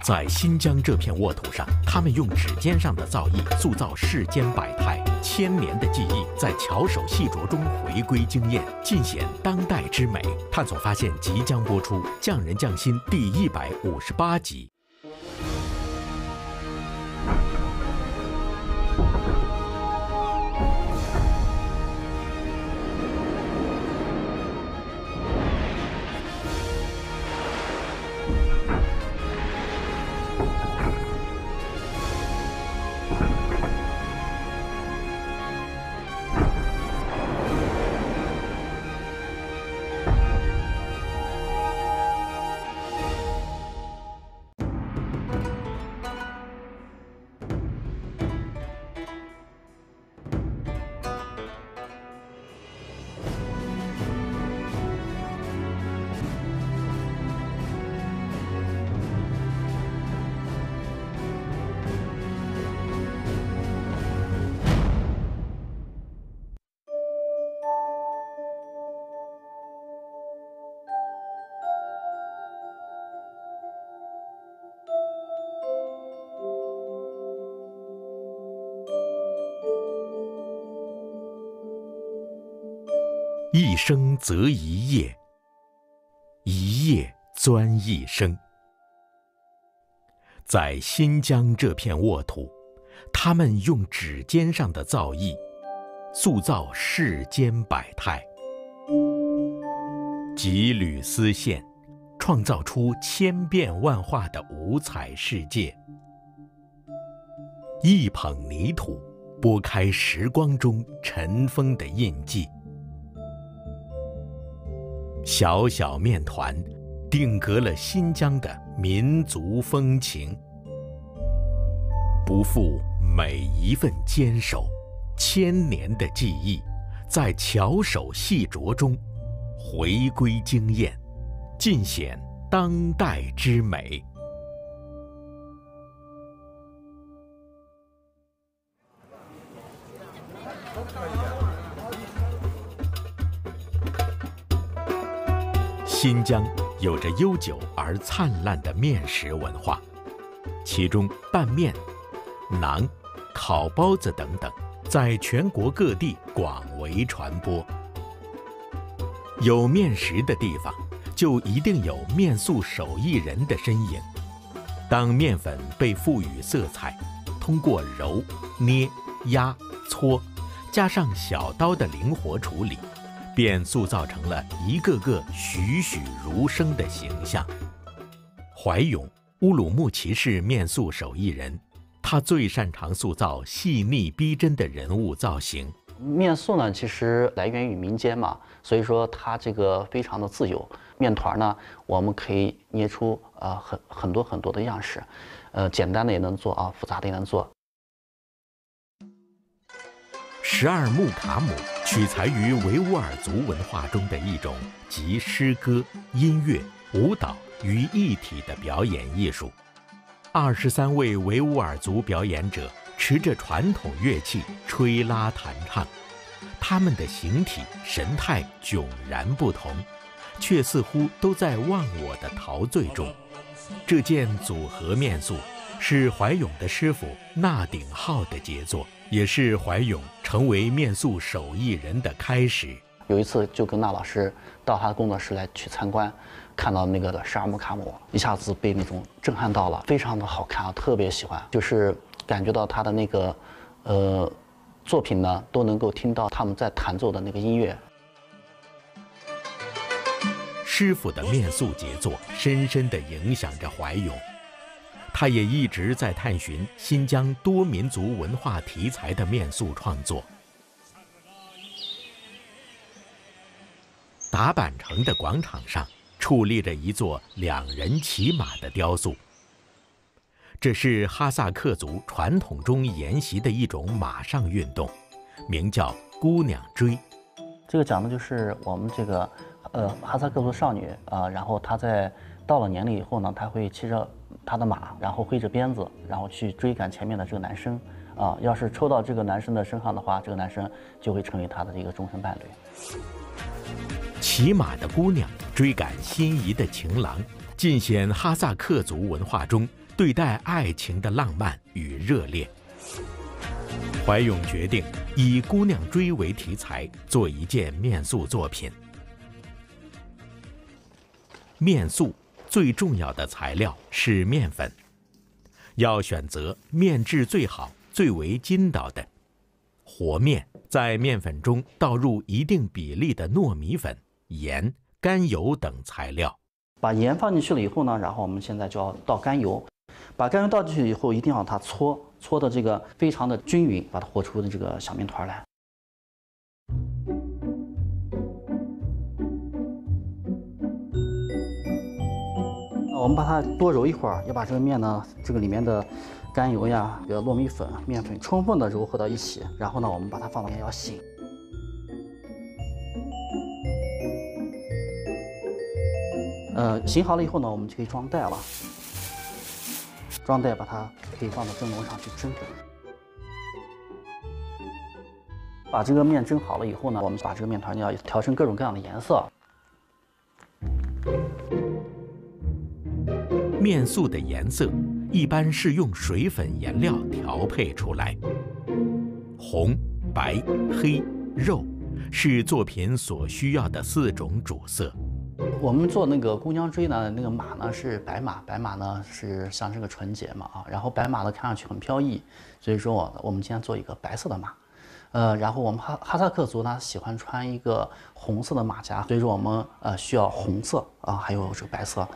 在新疆这片沃土上，他们用指尖上的造诣塑造世间百态，千年的技艺在巧手细琢中回归惊艳，尽显当代之美。探索发现即将播出《匠人匠心》第一百五十八集。一生择一叶，一叶钻一生。在新疆这片沃土，他们用指尖上的造诣，塑造世间百态，几缕丝线，创造出千变万化的五彩世界。一捧泥土，拨开时光中尘封的印记。小小面团，定格了新疆的民族风情。不负每一份坚守，千年的记忆，在巧手细琢中回归惊艳，尽显当代之美。新疆有着悠久而灿烂的面食文化，其中拌面、馕、烤包子等等，在全国各地广为传播。有面食的地方，就一定有面塑手艺人的身影。当面粉被赋予色彩，通过揉、捏、压、搓，加上小刀的灵活处理。便塑造成了一个个栩栩如生的形象。怀勇，乌鲁木齐市面塑手艺人，他最擅长塑造细腻逼真的人物造型。面塑呢，其实来源于民间嘛，所以说它这个非常的自由。面团呢，我们可以捏出呃很很多很多的样式，呃简单的也能做啊，复杂的也能做。十二木卡姆取材于维吾尔族文化中的一种集诗歌、音乐、舞蹈于一体的表演艺术。二十三位维吾尔族表演者持着传统乐器吹拉弹唱，他们的形体神态迥然不同，却似乎都在忘我的陶醉中。这件组合面塑是怀勇的师傅纳鼎浩的杰作。也是怀勇成为面塑手艺人的开始。有一次就跟那老师到他的工作室来去参观，看到那个的十二木卡姆，一下子被那种震撼到了，非常的好看啊，特别喜欢。就是感觉到他的那个，呃，作品呢都能够听到他们在弹奏的那个音乐。师傅的面塑杰作深深地影响着怀勇。他也一直在探寻新疆多民族文化题材的面塑创作。达坂城的广场上矗立着一座两人骑马的雕塑，这是哈萨克族传统中沿袭的一种马上运动，名叫姑娘追。这个讲的就是我们这个呃哈萨克族少女啊，然后她在到了年龄以后呢，她会骑着。他的马，然后挥着鞭子，然后去追赶前面的这个男生，啊，要是抽到这个男生的身上的话，这个男生就会成为他的一个终身伴侣。骑马的姑娘追赶心仪的情郎，尽显哈萨克族文化中对待爱情的浪漫与热烈。怀勇决定以姑娘追为题材，做一件面塑作品。面塑最重要的材料是面粉，要选择面质最好、最为筋道的和面，在面粉中倒入一定比例的糯米粉、盐、甘油等材料。把盐放进去了以后呢，然后我们现在就要倒甘油，把甘油倒进去以后，一定要它搓。搓的这个非常的均匀，把它和出的这个小面团来。我们把它多揉一会儿，要把这个面呢，这个里面的甘油呀、这个糯米粉、面粉充分的揉合到一起。然后呢，我们把它放到面要醒。呃，醒好了以后呢，我们就可以装袋了。装袋把它可以放到蒸笼上去蒸。把这个面蒸好了以后呢，我们把这个面团要调成各种各样的颜色。面塑的颜色一般是用水粉颜料调配出来，红、白、黑、肉是作品所需要的四种主色。我们做那个姑娘锥呢，那个马呢是白马，白马呢是象征个纯洁嘛啊，然后白马呢看上去很飘逸，所以说我我们今天做一个白色的马，呃，然后我们哈哈萨克族呢喜欢穿一个红色的马甲，所以说我们呃需要红色啊，还有这个白色。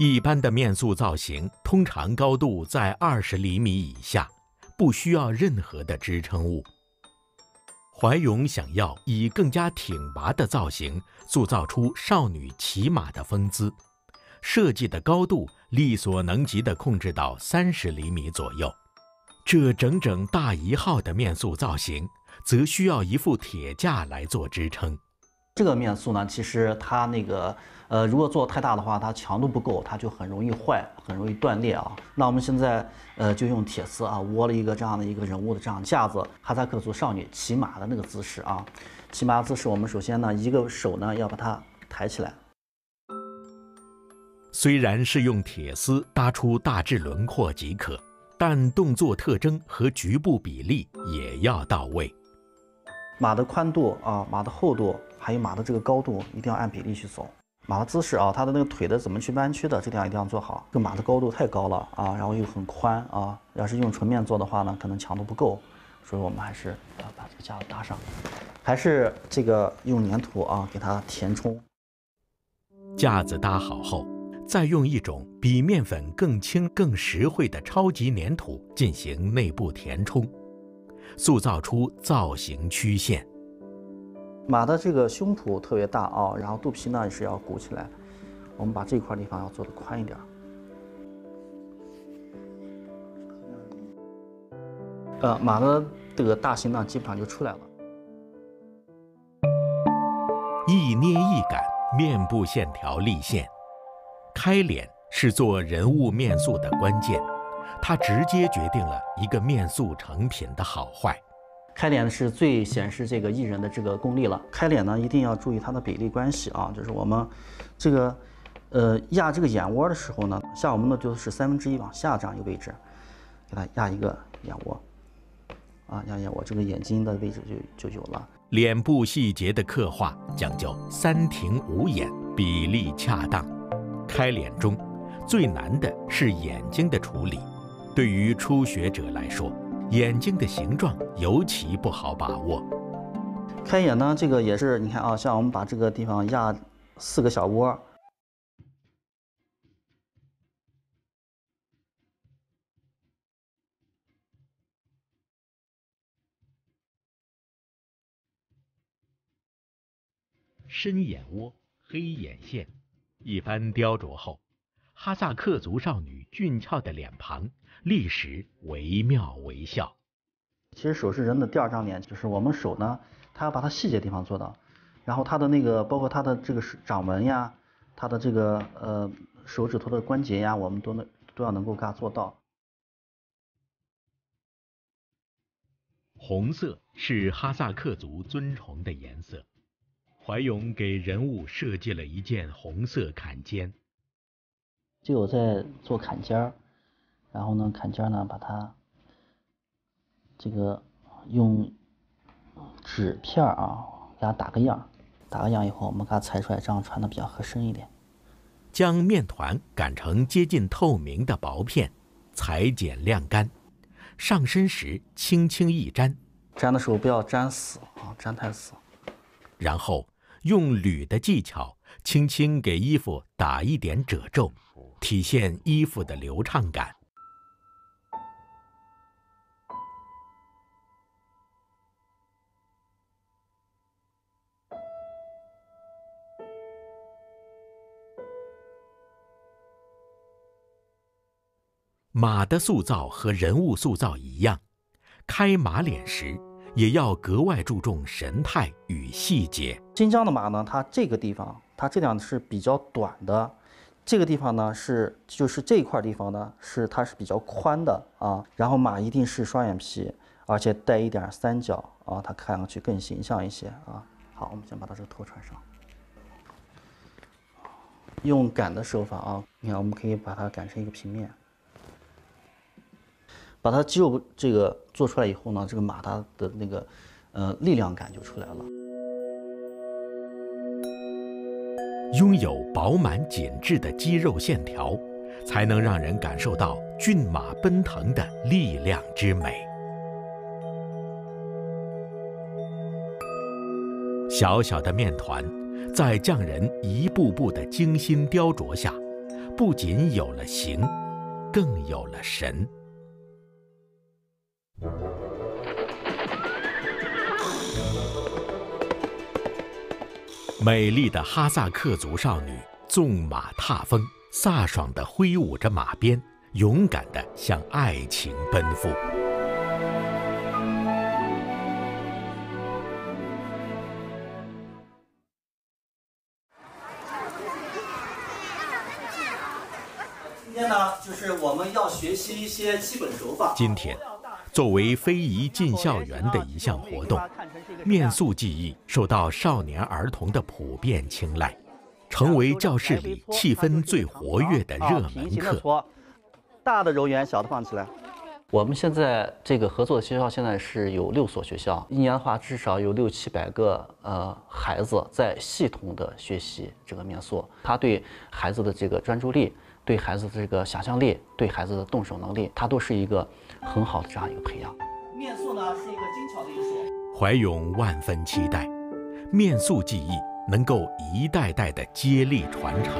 一般的面塑造型通常高度在二十厘米以下，不需要任何的支撑物。怀勇想要以更加挺拔的造型塑造出少女骑马的风姿，设计的高度力所能及地控制到三十厘米左右。这整整大一号的面塑造型，则需要一副铁架来做支撑。这个面塑呢，其实它那个。呃，如果做太大的话，它强度不够，它就很容易坏，很容易断裂啊。那我们现在呃就用铁丝啊窝了一个这样的一个人物的这样架子，哈萨克族少女骑马的那个姿势啊。骑马姿势，我们首先呢一个手呢要把它抬起来。虽然是用铁丝搭出大致轮廓即可，但动作特征和局部比例也要到位。马的宽度啊，马的厚度，还有马的这个高度，一定要按比例去走。马的姿势啊，它的那个腿的怎么去弯曲的，这点一定要做好。这马的高度太高了啊，然后又很宽啊，要是用纯面做的话呢，可能强度不够，所以我们还是要把这个架子搭上，还是这个用粘土啊给它填充。架子搭好后，再用一种比面粉更轻、更实惠的超级粘土进行内部填充，塑造出造型曲线。马的这个胸脯特别大啊，然后肚皮呢也是要鼓起来。我们把这块地方要做的宽一点。呃，马的这个大心呢基本上就出来了。一捏一擀，面部线条立现。开脸是做人物面塑的关键，它直接决定了一个面塑成品的好坏。开脸是最显示这个艺人的这个功力了。开脸呢，一定要注意它的比例关系啊，就是我们这个呃压这个眼窝的时候呢，像我们的就是三分之一往下这样一个位置，给它压一个眼窝啊，压眼窝，这个眼睛的位置就就有了。脸部细节的刻画讲究三庭五眼，比例恰当。开脸中最难的是眼睛的处理，对于初学者来说。眼睛的形状尤其不好把握。开眼呢，这个也是，你看啊，像我们把这个地方压四个小窝，深眼窝、黑眼线，一番雕琢后。哈萨克族少女俊俏的脸庞，立时惟妙惟肖。其实手是人的第二张脸，就是我们手呢，它要把它细节地方做到，然后它的那个包括它的这个掌纹呀，它的这个呃手指头的关节呀，我们都能都要能够给它做到。红色是哈萨克族尊崇的颜色。怀勇给人物设计了一件红色坎肩。就有在做坎肩儿，然后呢，坎肩儿呢，把它这个用纸片儿啊，给它打个样，打个样以后，我们给它裁出来，这样穿的比较合身一点。将面团擀成接近透明的薄片，裁剪晾干，上身时轻轻一粘，粘的时候不要粘死啊，粘太死。然后用捋的技巧，轻轻给衣服打一点褶皱，体现衣服的流畅感。马的塑造和人物塑造一样，开马脸时也要格外注重神态与细节。新疆的马呢，它这个地方，它这两是比较短的，这个地方呢是就是这块地方呢是它是比较宽的啊。然后马一定是双眼皮，而且带一点三角啊，它看上去更形象一些啊。好，我们先把它这个头穿上，用擀的手法啊，你看我们可以把它擀成一个平面。把它肌肉这个做出来以后呢，这个马它的那个，呃，力量感就出来了。拥有饱满紧致的肌肉线条，才能让人感受到骏马奔腾的力量之美。小小的面团，在匠人一步步的精心雕琢下，不仅有了形，更有了神。美丽的哈萨克族少女纵马踏风，飒爽地挥舞着马鞭，勇敢地向爱情奔赴。今天呢，就是我们要学习一些基本手法。今天。作为非遗进校园的一项活动，面塑技艺受到少年儿童的普遍青睐，成为教室里气氛最活跃的热门课。大的揉圆，小的放起来。我们现在这个合作的学校现在是有六所学校，一年的话至少有六七百个呃孩子在系统的学习这个面塑，他对孩子的这个专注力。对孩子的这个想象力，对孩子的动手能力，它都是一个很好的这样一个培养。面塑呢是一个精巧的艺术。怀勇万分期待，面塑技艺能够一代代的接力传承。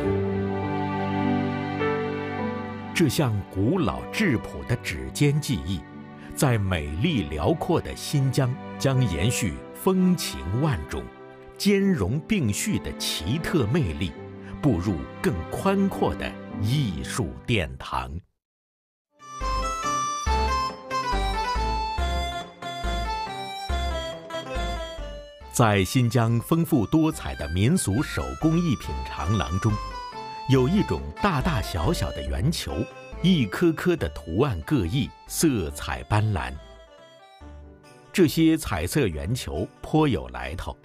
这项古老质朴的指尖技艺，在美丽辽阔的新疆将延续风情万种、兼容并蓄的奇特魅力，步入更宽阔的。艺术殿堂，在新疆丰富多彩的民俗手工艺品长廊中，有一种大大小小的圆球，一颗颗的图案各异，色彩斑斓。这些彩色圆球颇有来头，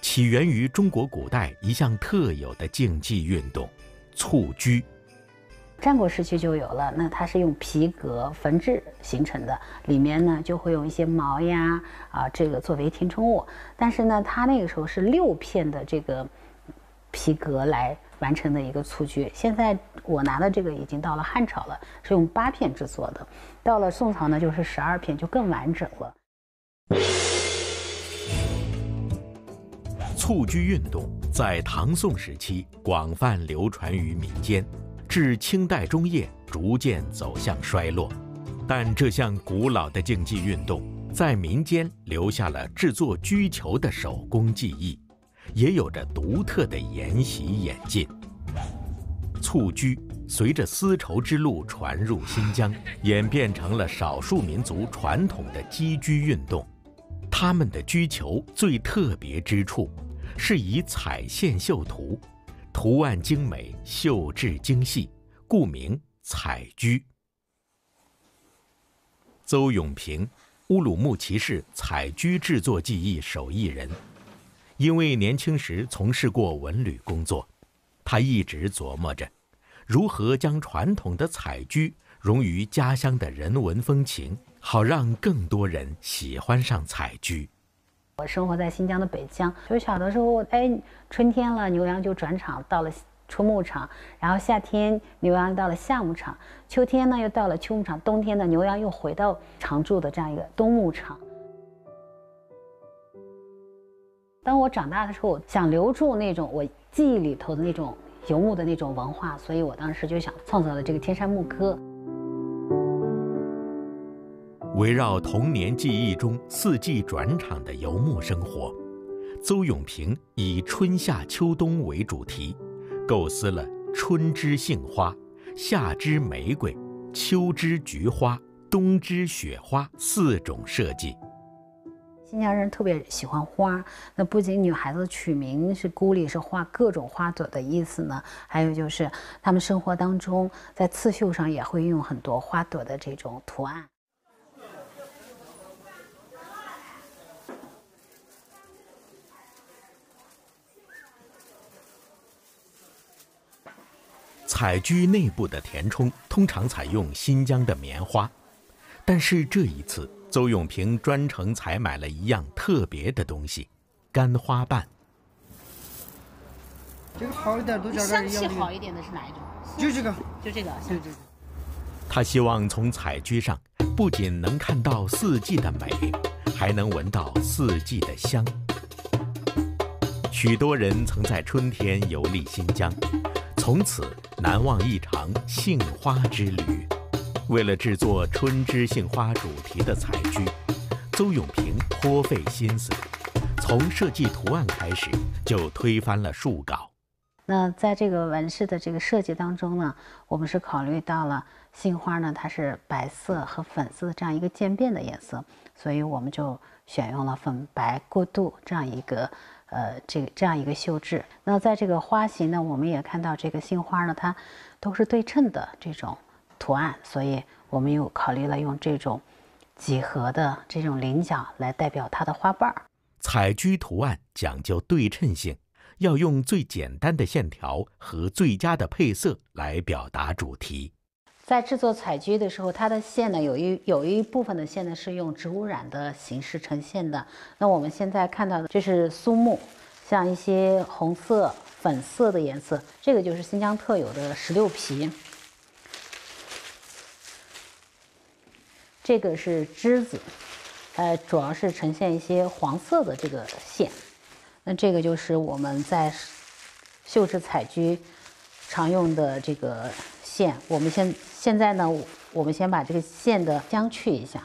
起源于中国古代一项特有的竞技运动——蹴鞠。战国时期就有了，那它是用皮革缝制形成的，里面呢就会用一些毛呀啊这个作为填充物。但是呢，它那个时候是六片的这个皮革来完成的一个蹴鞠。现在我拿的这个已经到了汉朝了，是用八片制作的。到了宋朝呢，就是十二片，就更完整了。蹴鞠运动在唐宋时期广泛流传于民间。至清代中叶，逐渐走向衰落，但这项古老的竞技运动在民间留下了制作鞠球的手工技艺，也有着独特的沿袭演进。蹴鞠随着丝绸之路传入新疆，演变成了少数民族传统的击鞠运动。他们的鞠球最特别之处，是以彩线绣图。图案精美，绣制精细，故名彩鞠。邹永平，乌鲁木齐市采菊制作技艺手艺人。因为年轻时从事过文旅工作，他一直琢磨着如何将传统的采菊融于家乡的人文风情，好让更多人喜欢上采菊。我生活在新疆的北疆，就小的时候，哎，春天了，牛羊就转场到了春牧场，然后夏天牛羊到了夏牧场，秋天呢又到了秋牧场，冬天呢牛羊又回到常住的这样一个冬牧场。当我长大的时候，想留住那种我记忆里头的那种游牧的那种文化，所以我当时就想创造了这个《天山牧歌》。围绕童年记忆中四季转场的游牧生活，邹永平以春夏秋冬为主题，构思了春之杏花、夏之玫瑰、秋之菊花、冬之雪花四种设计。新疆人特别喜欢花，那不仅女孩子取名是孤里是画各种花朵的意思呢，还有就是他们生活当中在刺绣上也会用很多花朵的这种图案。采菊内部的填充通常采用新疆的棉花，但是这一次。邹永平专程采买了一样特别的东西——干花瓣。这个好一点，都加香气好一点的是哪一种？就这个，就这个，就这个。他希望从采菊上不仅能看到四季的美，还能闻到四季的香。许多人曾在春天游历新疆，从此难忘一场杏花之旅。为了制作春之杏花主题的彩菊，邹永平颇费心思，从设计图案开始就推翻了数稿。那在这个纹饰的这个设计当中呢，我们是考虑到了杏花呢，它是白色和粉色的这样一个渐变的颜色，所以我们就选用了粉白过渡这样一个呃这这样一个绣制。那在这个花型呢，我们也看到这个杏花呢，它都是对称的这种。图案，所以我们又考虑了用这种几何的这种菱角来代表它的花瓣儿。采菊图案讲究对称性，要用最简单的线条和最佳的配色来表达主题。在制作采菊的时候，它的线呢，有一有一部分的线呢是用植物染的形式呈现的。那我们现在看到的这是苏木，像一些红色、粉色的颜色，这个就是新疆特有的石榴皮。这个是栀子，呃，主要是呈现一些黄色的这个线。那这个就是我们在绣制彩菊常用的这个线。我们现现在呢，我们先把这个线的浆去一下。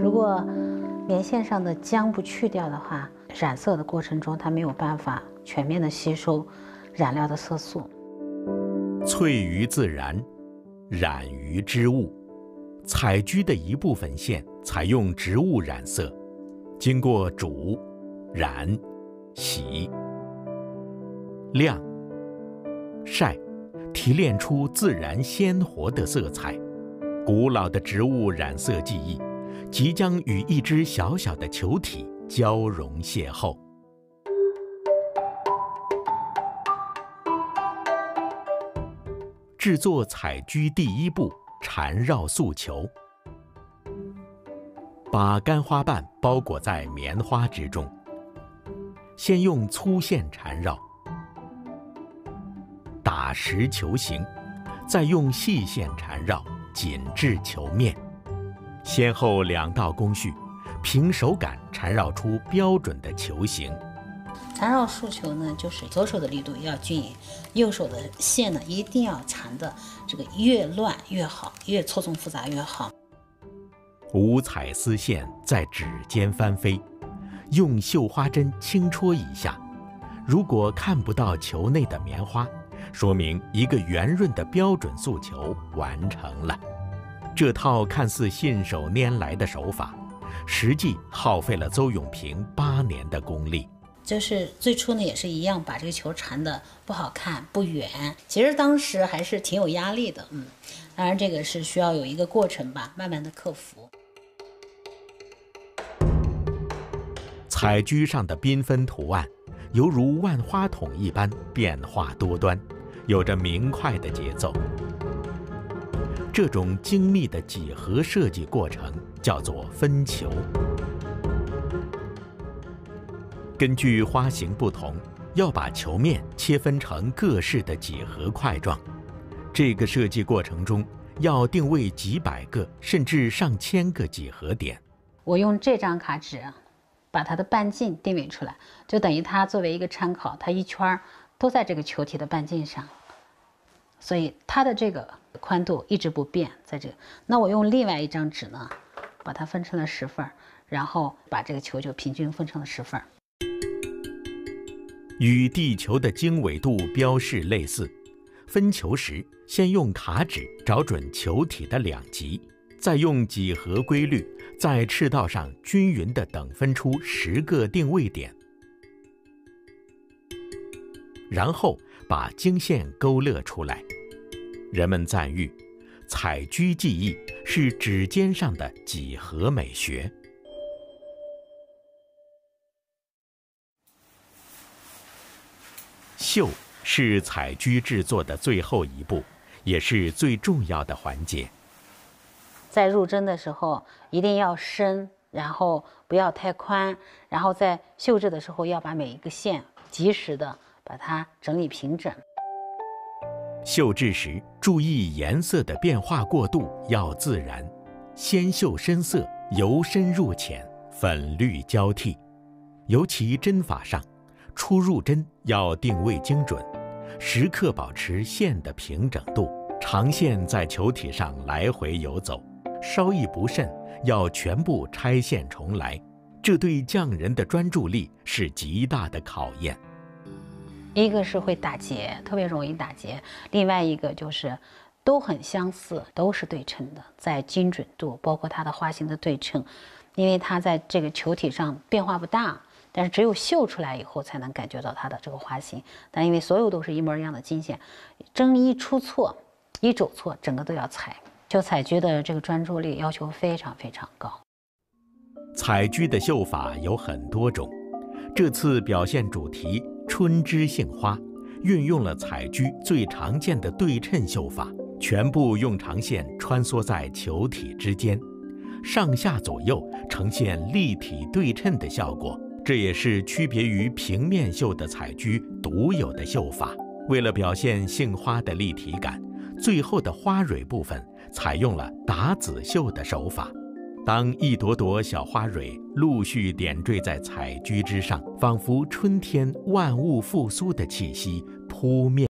如果棉线上的浆不去掉的话，染色的过程中它没有办法。全面的吸收染料的色素。萃于自然，染于织物。采居的一部分线采用植物染色，经过煮、染、洗、晾、晒，提炼出自然鲜活的色彩。古老的植物染色技艺，即将与一只小小的球体交融邂逅。制作彩菊第一步，缠绕素球。把干花瓣包裹在棉花之中，先用粗线缠绕，打实球形，再用细线缠绕，紧致球面。先后两道工序，凭手感缠绕出标准的球形。缠绕束球呢，就是左手的力度要均匀，右手的线呢一定要缠的这个越乱越好，越错综复杂越好。五彩丝线在指尖翻飞，用绣花针轻戳一下，如果看不到球内的棉花，说明一个圆润的标准素球完成了。这套看似信手拈来的手法，实际耗费了邹永平八年的功力。就是最初呢也是一样，把这个球缠的不好看、不圆。其实当时还是挺有压力的，嗯，当然这个是需要有一个过程吧，慢慢的克服。彩驹上的缤纷图案，犹如万花筒一般变化多端，有着明快的节奏。这种精密的几何设计过程叫做分球。根据花型不同，要把球面切分成各式的几何块状。这个设计过程中，要定位几百个甚至上千个几何点。我用这张卡纸，把它的半径定位出来，就等于它作为一个参考，它一圈都在这个球体的半径上，所以它的这个宽度一直不变，在这。那我用另外一张纸呢，把它分成了十份，然后把这个球就平均分成了十份。与地球的经纬度标示类似，分球时先用卡纸找准球体的两极，再用几何规律在赤道上均匀地等分出十个定位点，然后把经线勾勒出来。人们赞誉，彩驹技艺是指尖上的几何美学。绣是彩驹制作的最后一步，也是最重要的环节。在入针的时候一定要深，然后不要太宽，然后在绣制的时候要把每一个线及时的把它整理平整。绣制时注意颜色的变化过渡要自然，先绣深色，由深入浅，粉绿交替，尤其针法上。出入针要定位精准，时刻保持线的平整度，长线在球体上来回游走，稍一不慎要全部拆线重来，这对匠人的专注力是极大的考验。一个是会打结，特别容易打结；另外一个就是都很相似，都是对称的，在精准度，包括它的花型的对称，因为它在这个球体上变化不大。但是只有绣出来以后，才能感觉到它的这个花型。但因为所有都是一模一样的金线，针一出错，一走错，整个都要裁。绣彩菊的这个专注力要求非常非常高。彩菊的绣法有很多种，这次表现主题“春之杏花”，运用了彩菊最常见的对称绣法，全部用长线穿梭在球体之间，上下左右呈现立体对称的效果。这也是区别于平面绣的彩菊独有的绣法。为了表现杏花的立体感，最后的花蕊部分采用了打籽绣的手法。当一朵朵小花蕊陆续点缀在彩菊之上，仿佛春天万物复苏的气息扑面。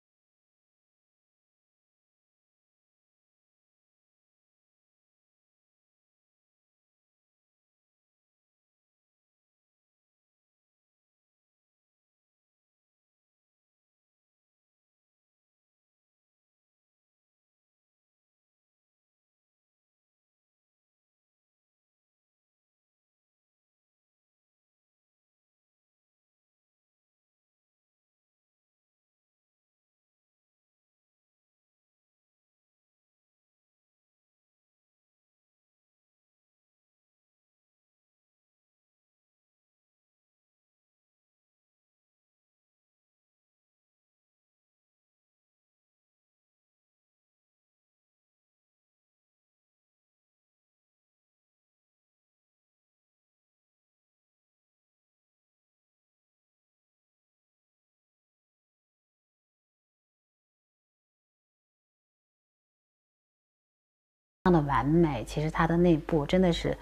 样的完美，其实它的内部真的是，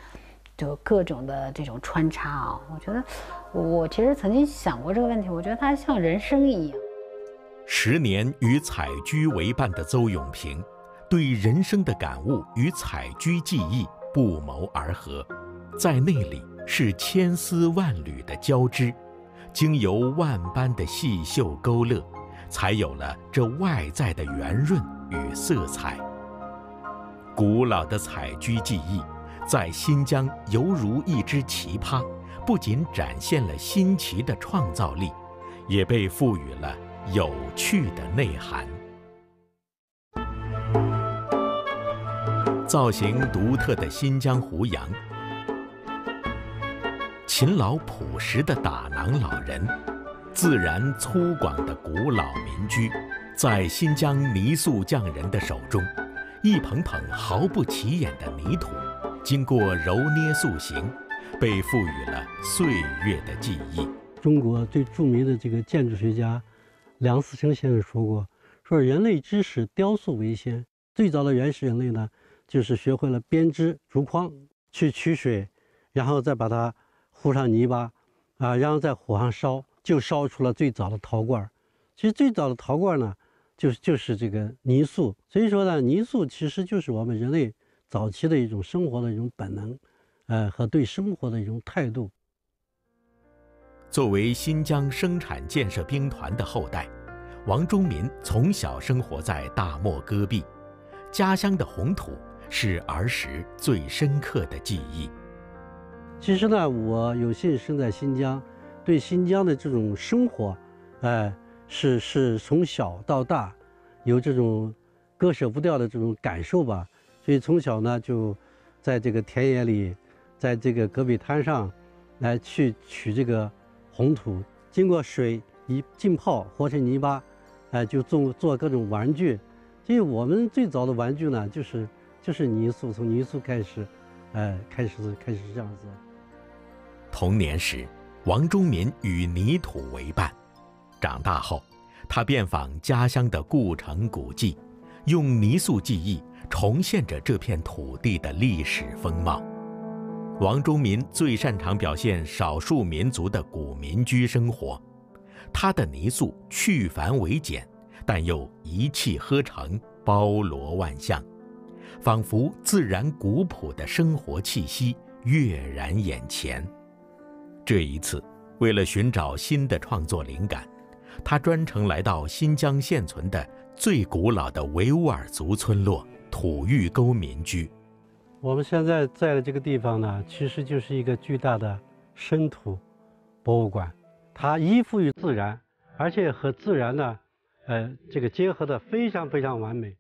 就各种的这种穿插啊。我觉得，我其实曾经想过这个问题，我觉得它像人生一样。十年与采菊为伴的邹永平，对人生的感悟与采菊技艺不谋而合，在那里是千丝万缕的交织，经由万般的细绣勾勒，才有了这外在的圆润与色彩。古老的彩驹技艺，在新疆犹如一只奇葩，不仅展现了新奇的创造力，也被赋予了有趣的内涵。造型独特的新疆胡杨，勤劳朴实的打囊老人，自然粗犷的古老民居，在新疆泥塑匠人的手中，一捧捧毫不起眼的泥土，经过揉捏塑形，被赋予了岁月的记忆。中国最著名的这个建筑学家梁思成先生说过：“说人类知识，雕塑为先。最早的原始人类呢。”就是学会了编织竹筐，去取水，然后再把它糊上泥巴，啊，然后在火上烧，就烧出了最早的陶罐。其实最早的陶罐呢，就是就是这个泥塑。所以说呢，泥塑其实就是我们人类早期的一种生活的一种本能，呃，和对生活的一种态度。作为新疆生产建设兵团的后代，王忠民从小生活在大漠戈壁，家乡的红土。是儿时最深刻的记忆。其实呢，我有幸生在新疆，对新疆的这种生活，哎，是是从小到大有这种割舍不掉的这种感受吧。所以从小呢，就在这个田野里，在这个戈壁滩上，来去取这个红土，经过水一浸泡，和成泥巴，哎，就做做各种玩具。所以我们最早的玩具呢，就是。就是泥塑，从泥塑开始，哎，开始开始这样子。童年时，王忠民与泥土为伴；长大后，他遍访家乡的故城古迹，用泥塑技艺重现着这片土地的历史风貌。王忠民最擅长表现少数民族的古民居生活，他的泥塑去繁为简，但又一气呵成，包罗万象。仿佛自然古朴的生活气息跃然眼前。这一次，为了寻找新的创作灵感，他专程来到新疆现存的最古老的维吾尔族村落土峪沟民居。我们现在在的这个地方呢，其实就是一个巨大的生土博物馆，它依附于自然，而且和自然呢，呃，这个结合的非常非常完美。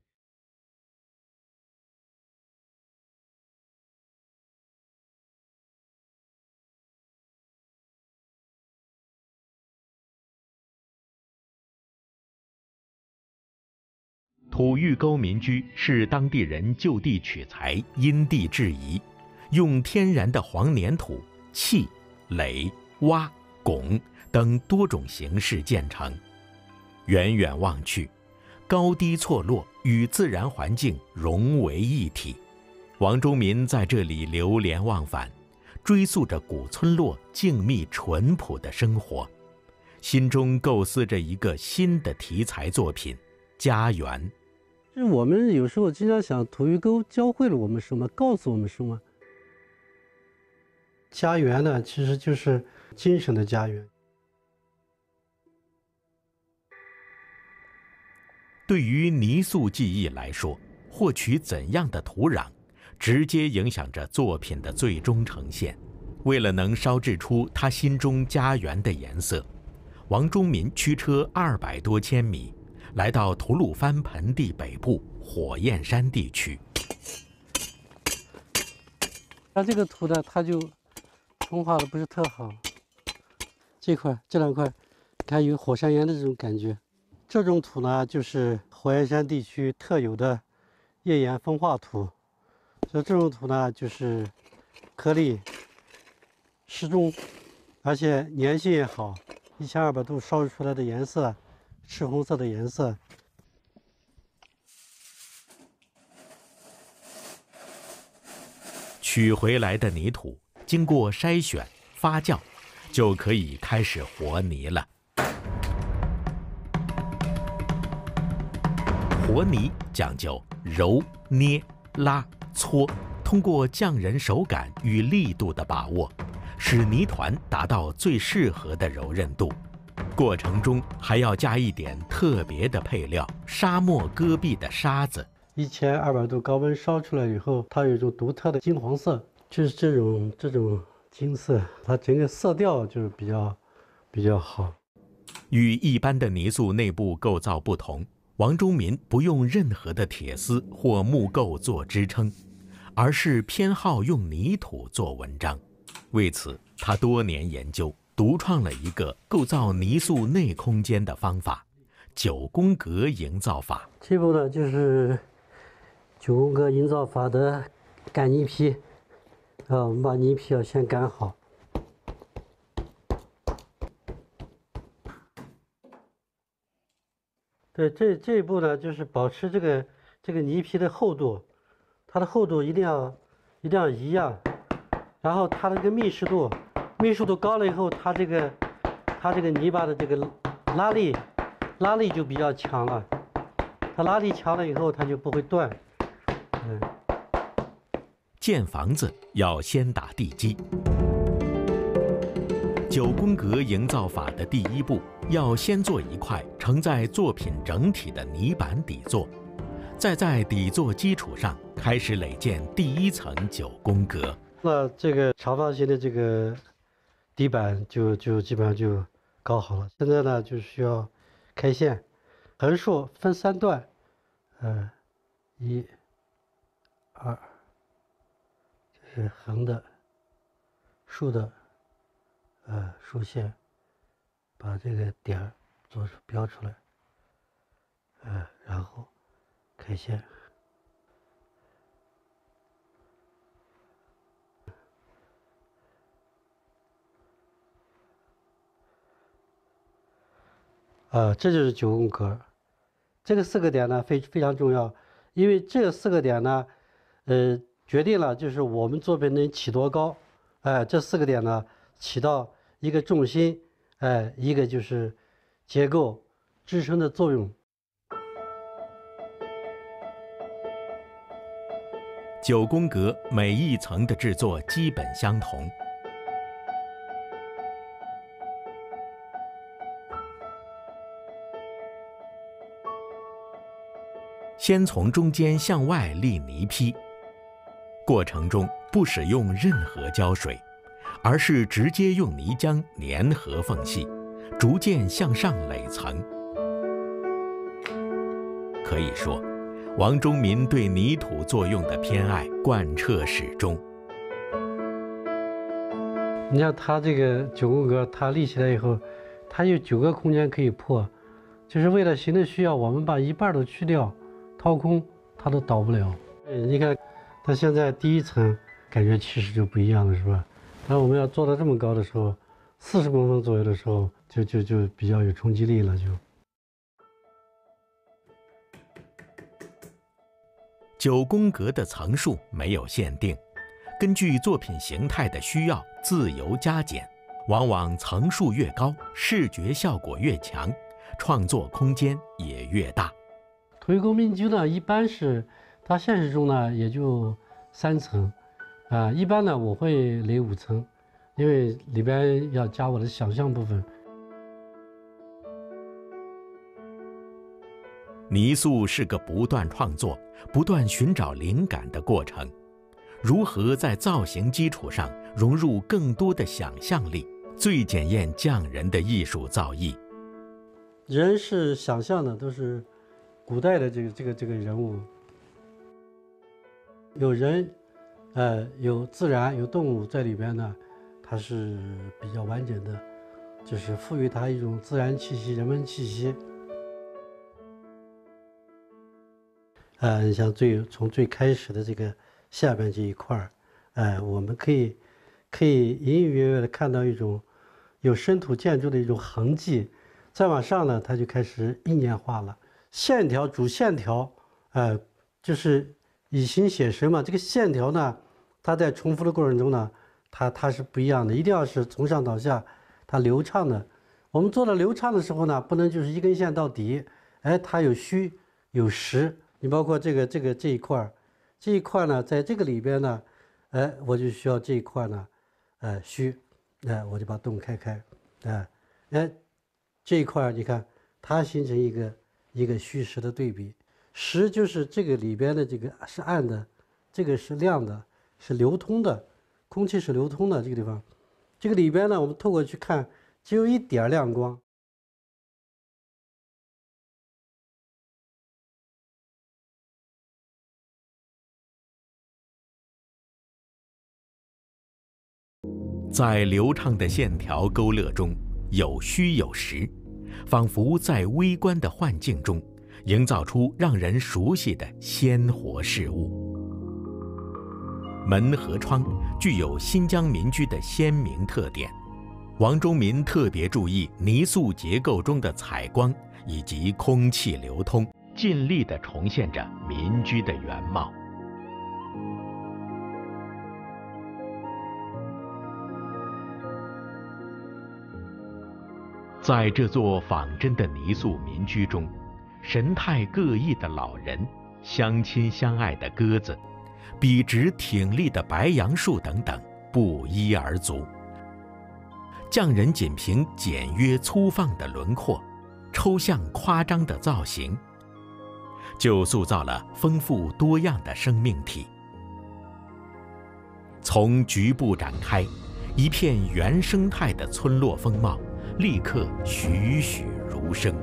土峪沟民居是当地人就地取材、因地制宜，用天然的黄粘土、砌、垒、挖、拱等多种形式建成。远远望去，高低错落与自然环境融为一体。王忠民在这里流连忘返，追溯着古村落静谧淳朴的生活，心中构思着一个新的题材作品——家园。就我们有时候经常想，土峪沟教会了我们什么？告诉我们什么？家园呢，其实就是精神的家园。对于泥塑技艺来说，获取怎样的土壤，直接影响着作品的最终呈现。为了能烧制出他心中家园的颜色，王忠民驱车二百多千米。来到吐鲁番盆地北部火焰山地区，它这个土呢，它就风化的不是特好。这块这两块，看有火山岩的这种感觉。这种土呢，就是火焰山地区特有的页岩风化土。所以这种土呢，就是颗粒适中，而且粘性也好。一千二百度烧出来的颜色。赤红色的颜色，取回来的泥土经过筛选、发酵，就可以开始和泥了。和泥讲究揉、捏、拉、搓，通过匠人手感与力度的把握，使泥团达到最适合的柔韧度。过程中还要加一点特别的配料——沙漠戈壁的沙子。一千二百度高温烧出来以后，它有一种独特的金黄色，就是这种这种金色，它整个色调就是比较比较好。与一般的泥塑内部构造不同，王忠民不用任何的铁丝或木构做支撑，而是偏好用泥土做文章。为此，他多年研究，独创了一个构造泥塑内空间的方法——九宫格营造法。这步呢，就是九宫格营造法的擀泥坯。啊，我们把泥坯要先擀好。对，这这一步呢，就是保持这个这个泥坯的厚度，它的厚度一定要一定要一样，然后它的这个密实度，密实度高了以后，它这个它这个泥巴的这个拉力拉力就比较强了，它拉力强了以后，它就不会断。嗯，建房子要先打地基。九宫格营造法的第一步，要先做一块承载作品整体的泥板底座，再在底座基础上开始垒建第一层九宫格。那这个长方形的这个底板就就基本上就搞好了。现在呢，就需要开线，横竖分三段，呃，一、二，这是横的，竖的。呃，竖线，把这个点做出标出来，呃，然后开线。啊，这就是九宫格，这个四个点呢非非常重要，因为这四个点呢，呃，决定了就是我们作品能起多高，哎，这四个点呢起到。一个重心，哎，一个就是结构支撑的作用。九宫格每一层的制作基本相同，先从中间向外立泥坯，过程中不使用任何胶水。而是直接用泥浆粘合缝隙，逐渐向上垒层。可以说，王忠民对泥土作用的偏爱贯彻始终。你像他这个九宫格，他立起来以后，它有九个空间可以破，就是为了形的需要，我们把一半都去掉，掏空，它都倒不了。嗯，你看，它现在第一层感觉气势就不一样了，是吧？那我们要做到这么高的时候，四十公分左右的时候，就就就比较有冲击力了。就九宫格的层数没有限定，根据作品形态的需要自由加减，往往层数越高，视觉效果越强，创作空间也越大。推工民居呢，一般是它现实中呢也就三层。啊，一般呢我会垒五层，因为里边要加我的想象部分。泥塑是个不断创作、不断寻找灵感的过程，如何在造型基础上融入更多的想象力，最检验匠人的艺术造诣。人是想象的，都是古代的这个这个这个人物，有人。呃，有自然有动物在里边呢，它是比较完整的，就是赋予它一种自然气息、人文气息。呃，你像最从最开始的这个下边这一块儿，呃，我们可以可以隐隐约约的看到一种有深土建筑的一种痕迹。再往上呢，它就开始意念化了，线条主线条，呃，就是。以形写神嘛，这个线条呢，它在重复的过程中呢，它它是不一样的，一定要是从上到下，它流畅的。我们做到流畅的时候呢，不能就是一根线到底，哎，它有虚有实。你包括这个这个这一块儿，这一块呢，在这个里边呢，哎，我就需要这一块呢，哎，虚，哎，我就把洞开开，哎，哎，这一块你看，它形成一个一个虚实的对比。实就是这个里边的这个是暗的，这个是亮的，是流通的，空气是流通的这个地方，这个里边呢，我们透过去看，只有一点亮光。在流畅的线条勾勒中有虚有实，仿佛在微观的幻境中营造出让人熟悉的鲜活事物。门和窗具有新疆民居的鲜明特点，王忠民特别注意泥塑结构中的采光以及空气流通，尽力地重现着民居的原貌。在这座仿真的泥塑民居中，神态各异的老人，相亲相爱的鸽子。笔直挺立的白杨树等等不一而足。匠人仅凭简约粗放的轮廓、抽象夸张的造型，就塑造了丰富多样的生命体。从局部展开，一片原生态的村落风貌立刻栩栩如生。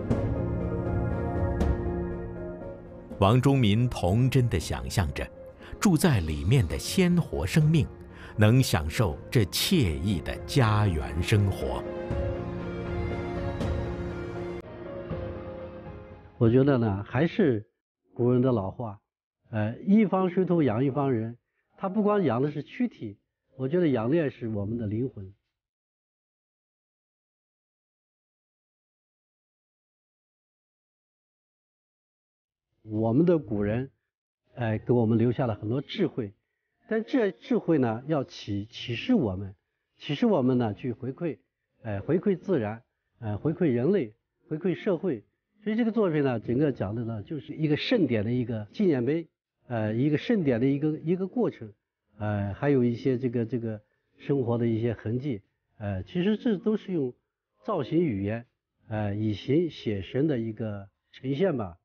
王忠民童真的想象着。住在里面的鲜活生命，能享受这惬意的家园生活。我觉得呢，还是古人的老话，呃，一方水土养一方人。他不光养的是躯体，我觉得养的也是我们的灵魂。我们的古人。哎，给我们留下了很多智慧，但这智慧呢，要启启示我们，启示我们呢，去回馈，哎，回馈自然，哎，回馈人类，回馈社会。所以这个作品呢，整个讲的呢，就是一个盛典的一个纪念碑，呃，一个盛典的一个一个过程，呃，还有一些这个这个生活的一些痕迹，呃，其实这都是用造型语言，呃，以形写神的一个呈现吧。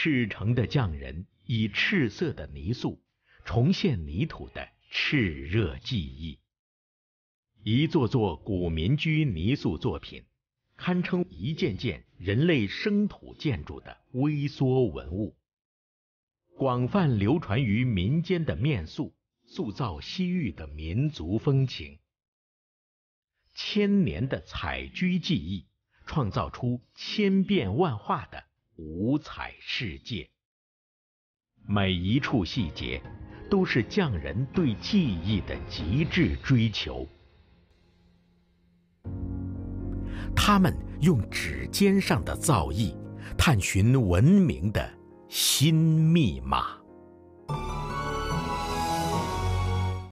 赤诚的匠人以赤色的泥塑重现泥土的炽热记忆。一座座古民居泥塑作品，堪称一件件人类生土建筑的微缩文物。广泛流传于民间的面塑，塑造西域的民族风情。千年的采居技艺，创造出千变万化的。五彩世界，每一处细节都是匠人对技艺的极致追求。他们用指尖上的造诣，探寻文明的新密码。